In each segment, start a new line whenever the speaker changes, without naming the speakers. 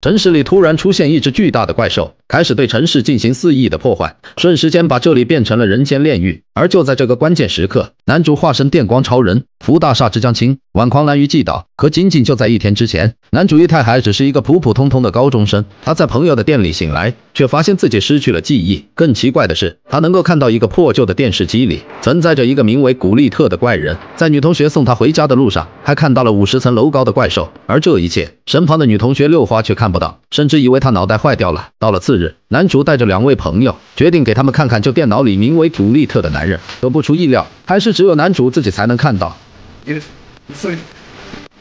城市里突然出现一只巨大的怪兽，开始对城市进行肆意的破坏，瞬时间把这里变成了人间炼狱。而就在这个关键时刻，男主化身电光超人，扶大厦之将倾，挽狂澜于既倒。可仅仅就在一天之前，男主一太还只是一个普普通通的高中生。他在朋友的店里醒来，却发现自己失去了记忆。更奇怪的是，他能够看到一个破旧的电视机里存在着一个名为古利特的怪人。在女同学送他回家的路上，还看到了五十层楼高的怪兽。而这一切，身旁的女同学六花却看不到，甚至以为他脑袋坏掉了。到了次日，男主带着两位朋友，决定给他们看看旧电脑里名为古利特的男人。可不出意料，还是只有男主自己才能看到。因为所
以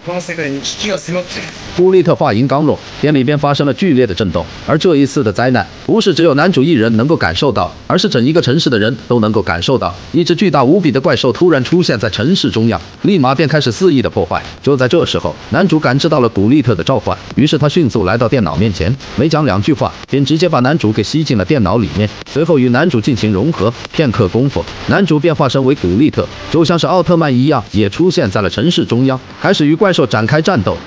この世界に危機が迫って
る。话音刚落。店里边发生了剧烈的震动。而这一次的灾难，不是只有男主一人能够感受到，而是整一个城市的人都能够感受到。一只巨大无比的怪兽突然出现在城市中央，立马便开始肆意的破坏。就在这时候，男主感知到了古利特的召唤，于是他迅速来到电脑面前，没讲两句话，便直接把男主给吸进了电脑里面，随后与男主进行融合。片刻功夫，男主便化身为古利特，就像是奥特曼一样，也出现在了城市中央，开始与怪兽展开战斗。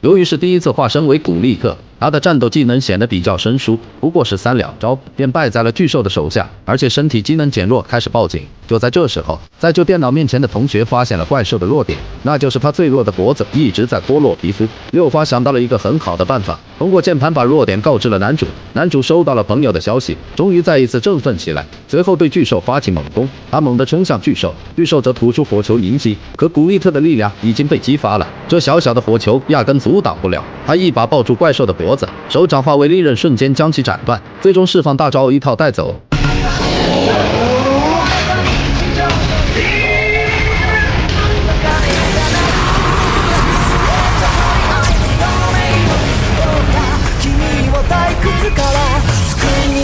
由于是第一次化身为古力克，他的战斗技能显得比较生疏，不过是三两招便败在了巨兽的手下，而且身体机能减弱，开始报警。就在这时候，在旧电脑面前的同学发现了怪兽的弱点，那就是他最弱的脖子一直在脱落皮肤。六花想到了一个很好的办法，通过键盘把弱点告知了男主。男主收到了朋友的消息，终于再一次振奋起来，随后对巨兽发起猛攻。他猛地冲向巨兽，巨兽则吐出火球迎击，可古力特的力量已经被激发了，这小小的火球压根阻挡不了。他一把抱住怪兽的脖脖子，手掌化为利刃，瞬间将其斩断，最终释放大招一套带走。